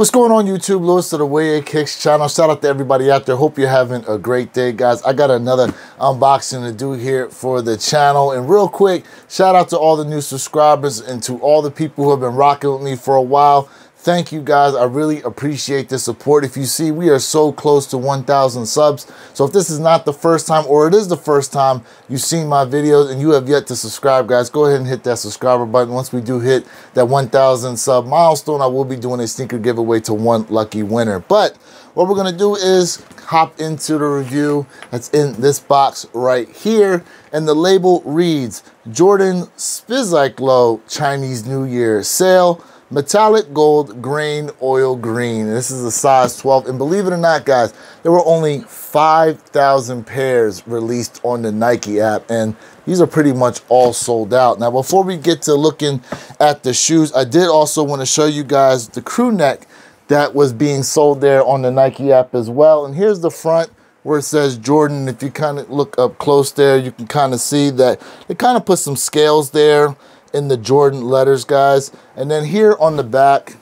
What's going on YouTube? Lewis to the Wear Your Kicks channel. Shout out to everybody out there. Hope you're having a great day, guys. I got another unboxing to do here for the channel. And real quick, shout out to all the new subscribers and to all the people who have been rocking with me for a while. Thank you guys. I really appreciate the support. If you see, we are so close to 1,000 subs. So if this is not the first time or it is the first time you've seen my videos and you have yet to subscribe, guys, go ahead and hit that subscriber button. Once we do hit that 1,000 sub milestone, I will be doing a sneaker giveaway to one lucky winner. But what we're going to do is hop into the review that's in this box right here. And the label reads Jordan Spizike Low Chinese New Year Sail metallic gold grain oil green. This is a size 12. And believe it or not, guys, there were only 5,000 pairs released on the Nike app. And these are pretty much all sold out. Now, before we get to looking at the shoes, I did also want to show you guys the crew neck that was being sold there on the Nike app as well. And here's the front where it says Jordan. If you kind of look up close there, you can kind of see that they kind of put some scales there in the Jordan letters, guys. And then here on the back,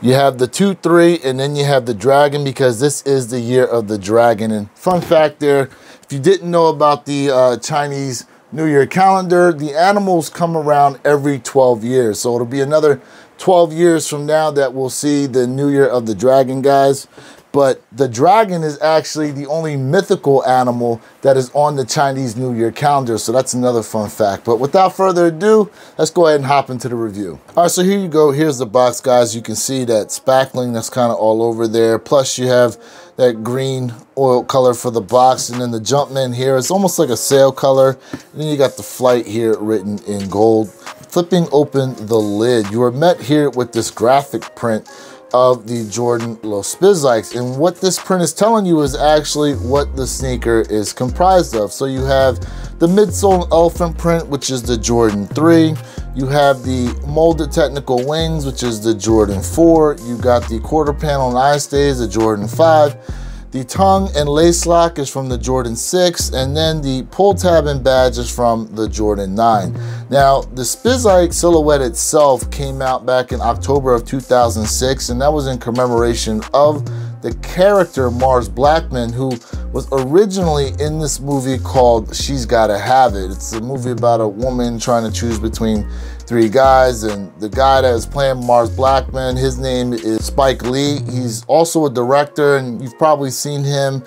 you have the 2-3 and then you have the dragon because this is the year of the dragon. And fun fact there, if you didn't know about the uh, Chinese New Year calendar, the animals come around every 12 years. So it'll be another 12 years from now that we'll see the New Year of the Dragon, guys but the dragon is actually the only mythical animal that is on the Chinese New Year calendar. So that's another fun fact. But without further ado, let's go ahead and hop into the review. All right, so here you go. Here's the box, guys. You can see that spackling that's kind of all over there. Plus you have that green oil color for the box. And then the Jumpman here, it's almost like a sail color. And then you got the flight here written in gold. Flipping open the lid, you are met here with this graphic print of the Jordan Low Spizikes. And what this print is telling you is actually what the sneaker is comprised of. So you have the midsole elephant print, which is the Jordan 3. You have the molded technical wings, which is the Jordan 4. You got the quarter panel and eye stays, the Jordan 5. The tongue and lace lock is from the Jordan 6, and then the pull tab and badge is from the Jordan 9. Now, the Spizike silhouette itself came out back in October of 2006, and that was in commemoration of the character Mars Blackmon, who was originally in this movie called She's Gotta Have It. It's a movie about a woman trying to choose between three guys, and the guy that is playing Mars Blackmon, his name is Spike Lee. He's also a director, and you've probably seen him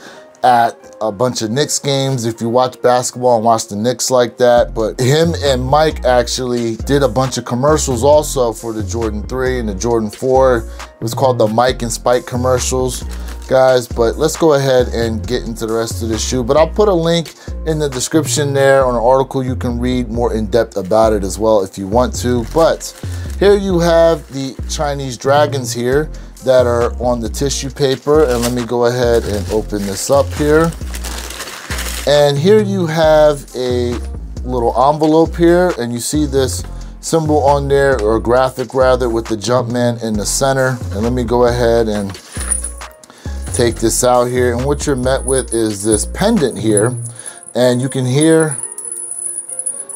at a bunch of Knicks games if you watch basketball and watch the Knicks like that. But him and Mike actually did a bunch of commercials also for the Jordan 3 and the Jordan 4. It was called the Mike and Spike commercials guys but let's go ahead and get into the rest of the shoe but i'll put a link in the description there on an article you can read more in depth about it as well if you want to but here you have the chinese dragons here that are on the tissue paper and let me go ahead and open this up here. And here you have a little envelope here and you see this symbol on there or graphic rather with the Jumpman in the center. And let me go ahead and take this out here. And what you're met with is this pendant here and you can hear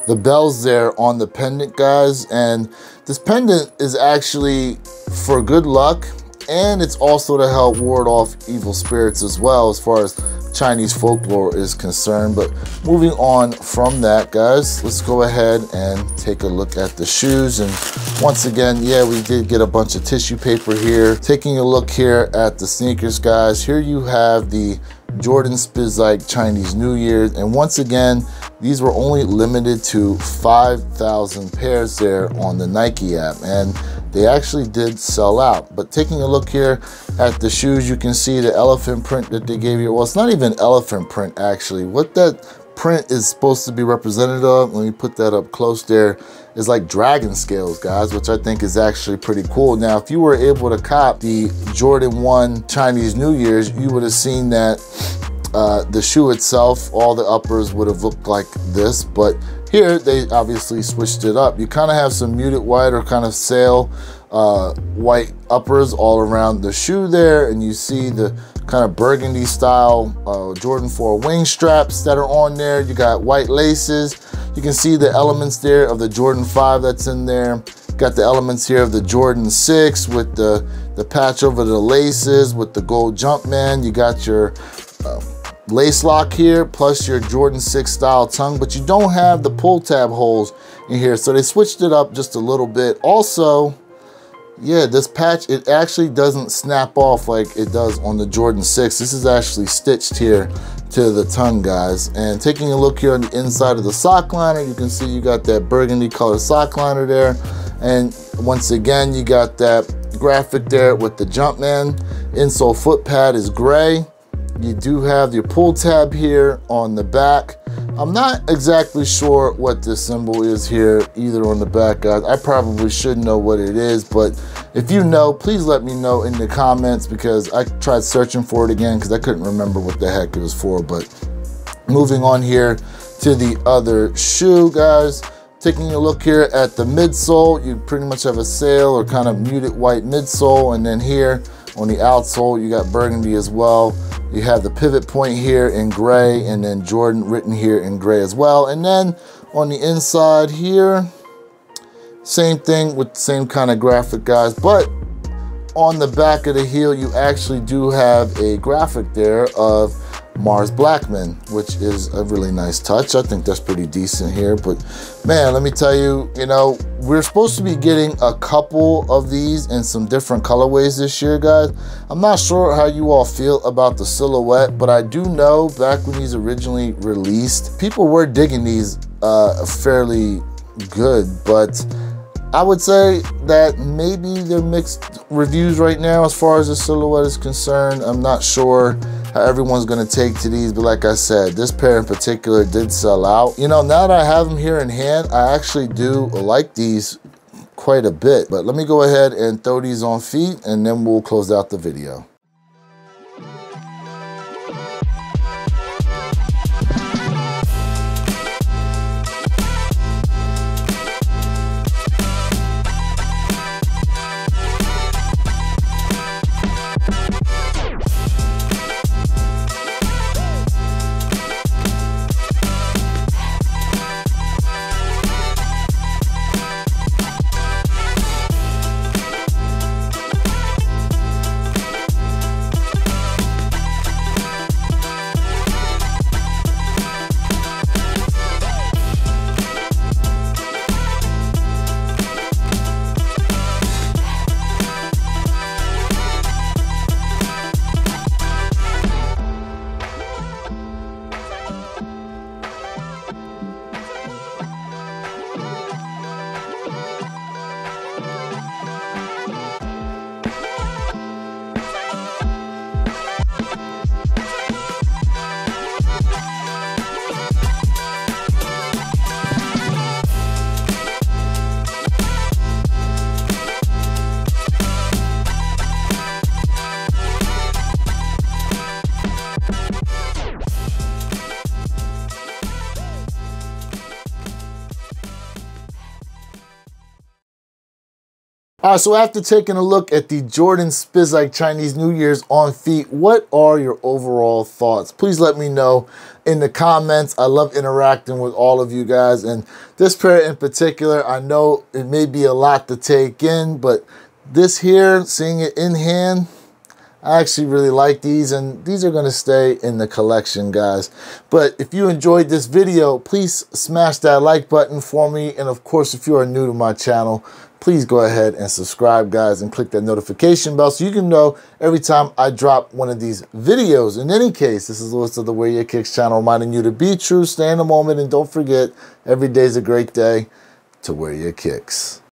the bells there on the pendant guys. And this pendant is actually for good luck and it's also to help ward off evil spirits as well as far as Chinese folklore is concerned. But moving on from that, guys, let's go ahead and take a look at the shoes. And once again, yeah, we did get a bunch of tissue paper here. Taking a look here at the sneakers, guys. Here you have the Jordan Spizike Chinese New Year. And once again, these were only limited to 5,000 pairs there on the Nike app. And they actually did sell out. But taking a look here at the shoes, you can see the elephant print that they gave you. Well, it's not even elephant print actually. What that print is supposed to be representative of, let me put that up close there, is like dragon scales, guys, which I think is actually pretty cool. Now, if you were able to cop the Jordan 1 Chinese New Year's, you would have seen that uh, the shoe itself, all the uppers would have looked like this, but here, they obviously switched it up. You kind of have some muted white or kind of sail uh, white uppers all around the shoe there, and you see the kind of burgundy style uh, Jordan 4 wing straps that are on there. You got white laces. You can see the elements there of the Jordan 5 that's in there. Got the elements here of the Jordan 6 with the, the patch over the laces with the gold Jumpman. You got your uh, lace lock here, plus your Jordan 6 style tongue, but you don't have the pull tab holes in here. So they switched it up just a little bit. Also, yeah, this patch, it actually doesn't snap off like it does on the Jordan 6. This is actually stitched here to the tongue, guys. And taking a look here on the inside of the sock liner, you can see you got that burgundy color sock liner there. And once again, you got that graphic there with the Jumpman. Insole foot pad is gray. You do have your pull tab here on the back. I'm not exactly sure what this symbol is here either on the back, guys. I probably should know what it is, but if you know, please let me know in the comments because I tried searching for it again because I couldn't remember what the heck it was for. But moving on here to the other shoe, guys. Taking a look here at the midsole, you pretty much have a sail or kind of muted white midsole. And then here on the outsole, you got burgundy as well. You have the pivot point here in gray and then Jordan written here in gray as well. And then on the inside here, same thing with the same kind of graphic guys, but on the back of the heel, you actually do have a graphic there of Mars Blackmon, which is a really nice touch. I think that's pretty decent here. But man, let me tell you, you know, we're supposed to be getting a couple of these in some different colorways this year, guys. I'm not sure how you all feel about the silhouette, but I do know back when these originally released, people were digging these uh, fairly good, but I would say that maybe they're mixed reviews right now as far as the silhouette is concerned. I'm not sure how everyone's gonna take to these, but like I said, this pair in particular did sell out. You know, now that I have them here in hand, I actually do like these quite a bit. But let me go ahead and throw these on feet and then we'll close out the video. All right, so after taking a look at the Jordan Spizike Chinese New Year's on feet, what are your overall thoughts? Please let me know in the comments. I love interacting with all of you guys. And this pair in particular, I know it may be a lot to take in, but this here, seeing it in hand, I actually really like these and these are gonna stay in the collection guys. But if you enjoyed this video, please smash that like button for me. And of course, if you are new to my channel, please go ahead and subscribe guys and click that notification bell so you can know every time I drop one of these videos. In any case, this is Lewis of the Wear Your Kicks channel reminding you to be true, stay in the moment, and don't forget, every day is a great day to wear your kicks.